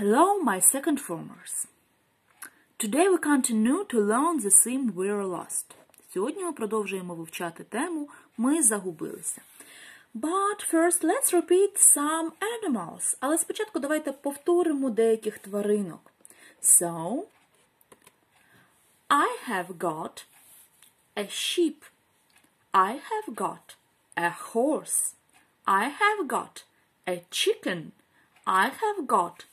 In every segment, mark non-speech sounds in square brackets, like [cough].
Hello, my second formers. Today we continue to learn the theme We're lost. Сьогодні ми продовжуємо вивчати тему Ми загубилися. But first let's repeat some animals. Але спочатку давайте повторимо деяких тваринок. So, I have got a sheep. I have got a horse. I have got a chicken. I have got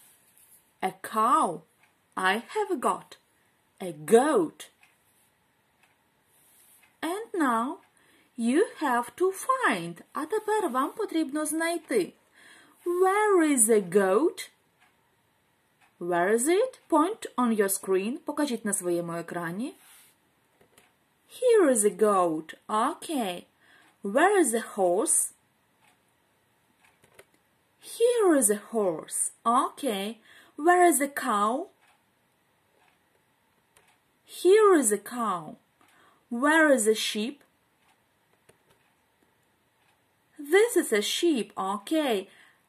a cow. I have got a goat. And now you have to find. А тепер вам потрібно знайти. Where is a goat? Where is it? Point on your screen. Покажіть на своєму екрані. Here is a goat. Okay. Where is a horse? Here is a horse. Okay. Where is a cow? Here is a cow. Where is a sheep? This is a sheep. Okay.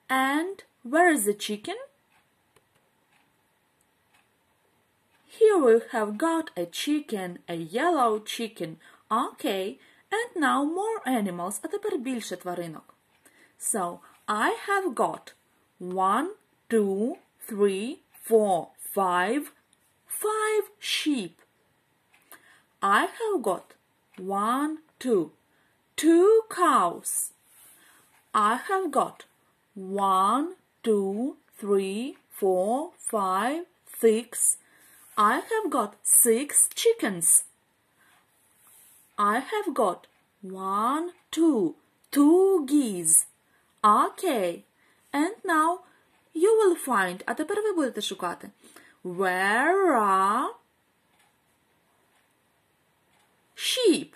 And where is the chicken? Here we have got a chicken, a yellow chicken. Okay. And now more animals. А тепер більше тваринок. So, I have got one, two, three, four, five, five sheep. I have got one, two, two cows. I have got one, two, three, four, five, six. I have got six chickens. I have got one, two, two geese. Okay. And now you will find. А тепер ви будете шукати. Where are sheep?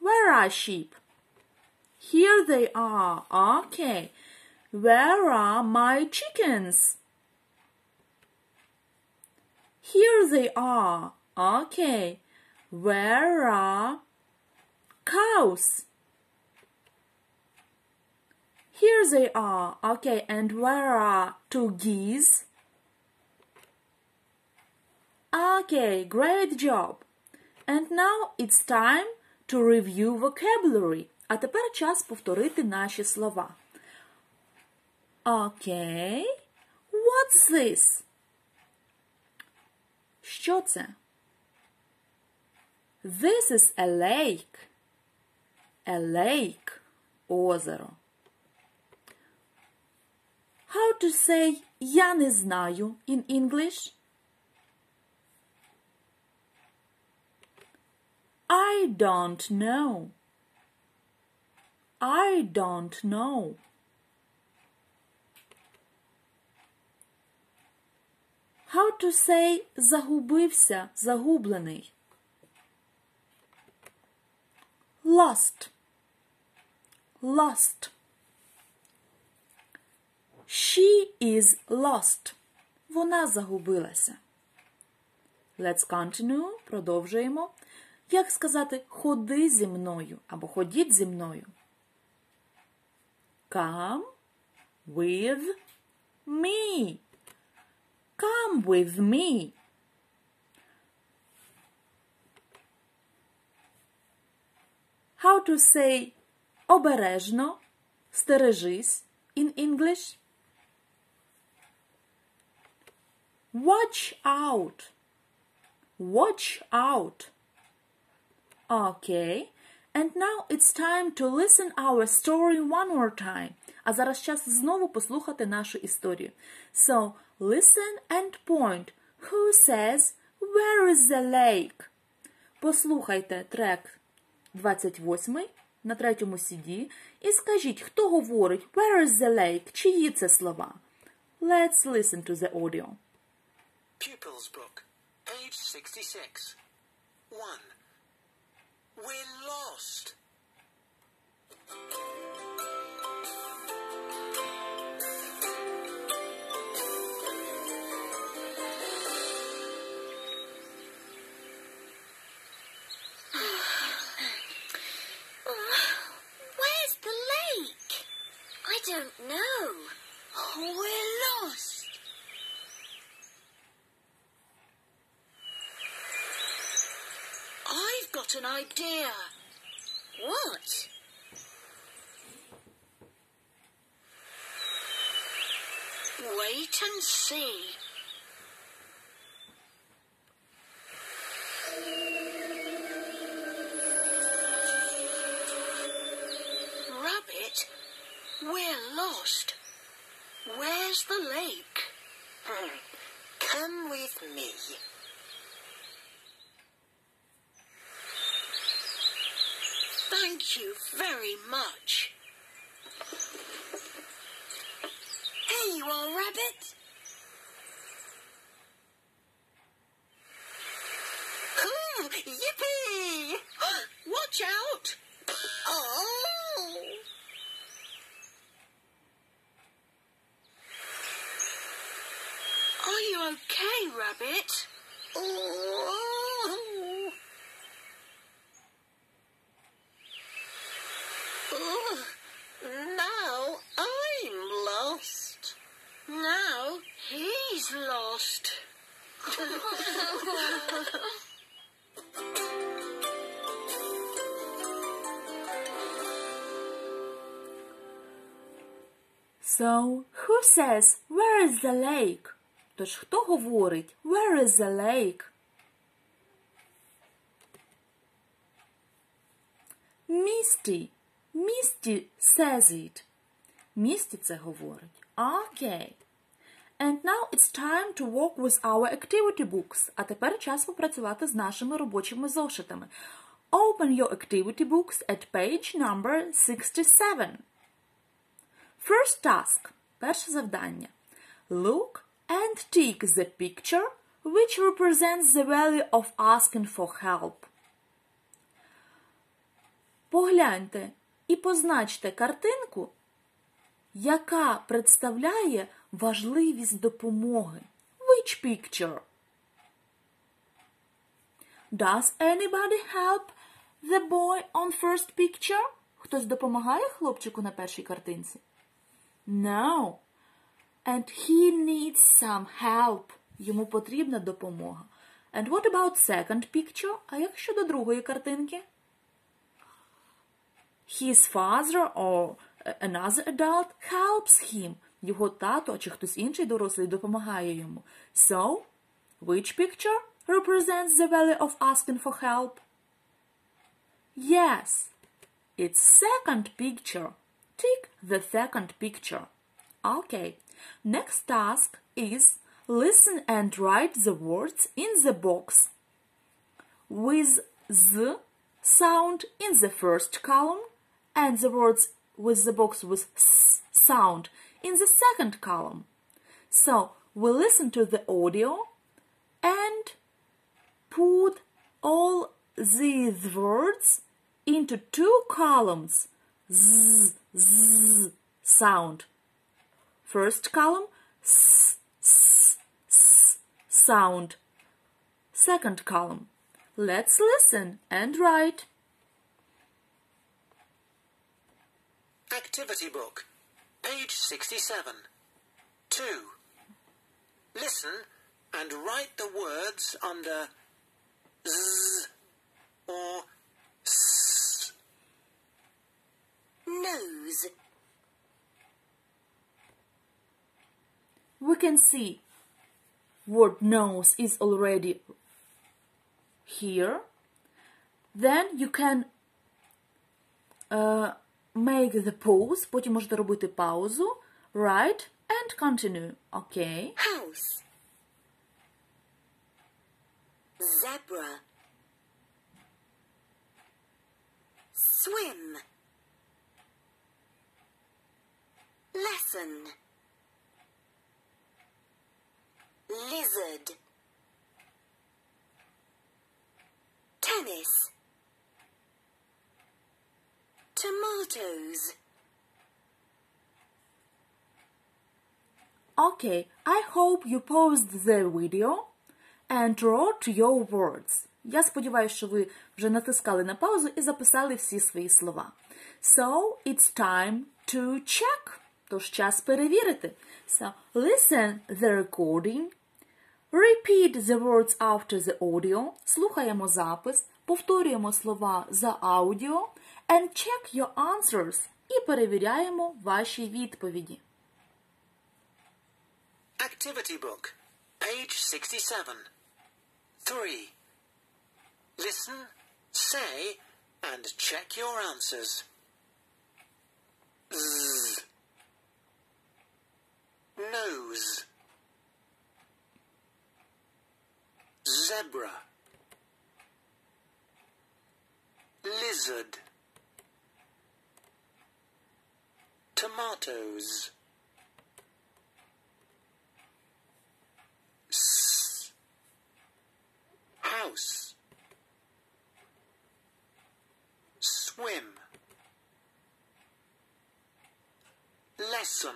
Where are sheep? Here they are. Okay. Where are my chickens? Here they are. Okay. Where are cows? Here they are. Okay, and where are two geese? Okay, great job. And now it's time to review vocabulary. А тепер час повторити наші слова. Okay. What's this? Що це? This is a lake. A lake. Озеро. How to say я не знаю in English? I don't know. I don't know. How to say загубився, загублений? Lost. Lost. She is lost. Вона загубилася. Let's continue. Продовжуємо. Як сказати ходи зі мною або ходіть зі мною? Come with me. Come with me. How to say обережно, стережись in English? Watch out. Watch out. Okay. And now it's time to listen our story one more time. А зараз час знову послухати нашу історію. So, listen and point. Who says, where is the lake? Послухайте трек 28 на третьому CD і скажіть, хто говорить Where is the lake? Чиї це слова? Let's listen to the audio. Pupils Book, page 66. 1. We're lost. [sighs] Where's the lake? I don't know. We're lost. Got an idea. What? Wait and see. Rabbit, we're lost. Where's the lake? Hmm. Come with me. Thank you very much. Here you are, Rabbit. Ooh, yippee! [gasps] Watch out! Oh! Are you okay, Rabbit? Oh! So, who says, where is the lake? Тож хто говорить, where is the lake? Misty. Misty says it. Misty це говорить. Okay. And now it's time to work with our activity books. А тепер час попрацювати з нашими робочими зошитами. Open your activity books at page number 67. First task. Перше завдання. Look and tick the picture which represents the value of asking for help. Погляньте і позначте картинку, яка представляє важливість допомоги. Which picture? Does anybody help the boy on first picture? Хтось допомагає хлопчику на першій картинці? No. And he needs some help. Йому потрібна допомога. And what about second picture? А як щодо другої картинки? His father or another adult helps him. Його тато чи хтось інший дорослий допомагає йому. So, which picture represents the value of asking for help? Yes, it's second picture. Tick the second picture. Okay, next task is listen and write the words in the box with the sound in the first column and the words with the box with s sound in the second column. So we listen to the audio and put all these words into two columns. Z, z, sound. First column, s, s, s, sound. Second column. Let's listen and write. Activity book, page 67. 2. Listen and write the words under Z or S Nose, We can see word nose is already here. Then you can uh, make the pause, потім можете робити паузу, write and continue. Okay. house, zebra, Tomatoes. Okay, I hope you paused the video and wrote your words. Я сподіваюся, що ви вже натискали на паузу і записали всі свої слова. So, it's time to check. Тож час перевірити. So, listen the recording. Repeat the words after the audio. Слухаємо запис. Повторюємо слова за аудіо and check your answers і перевіряємо ваші відповіді. Activity book, page 67. 3. Listen, say, and check your answers. Z. Nose. Zebra. Lizard. Tomatoes. House. Swim. Lesson.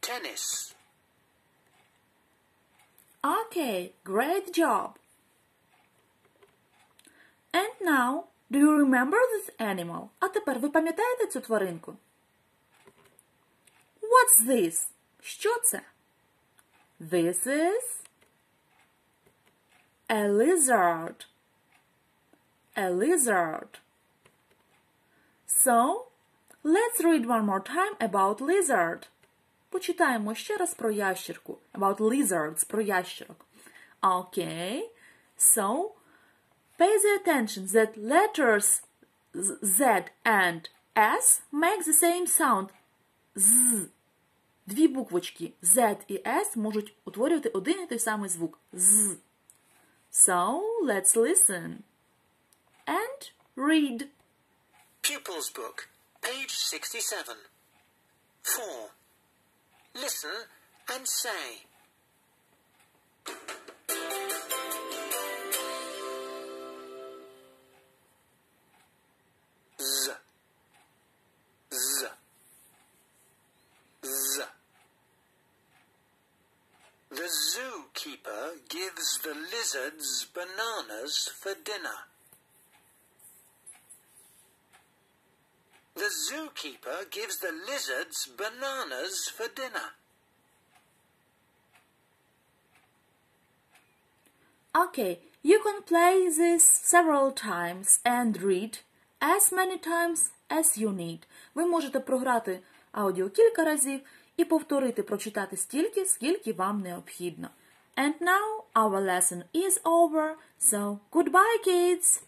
Tennis. Okay, great job. And now, do you remember this animal? А тепер ви пам'ятаєте цю тваринку? What's this? Що це? This is a lizard. A lizard. So, let's read one more time about lizard. Почитаємо ще раз про ящірку. About lizards, про ящерок. Okay. So, pay the attention that letters Z and S make the same sound. Z. Дві буквочки Z і S можуть утворювати один і той самий звук. Z. So, let's listen. And read. Pupils book, page 67. 4. Listen and say. gives the lizards bananas for dinner. The zookeeper gives the lizards bananas for dinner. Okay, you can play this several times and read as many times as you need. Ви можете програти аудіо кілька разів і повторити прочитати стільки, скільки вам необхідно. And now our lesson is over, so goodbye, kids!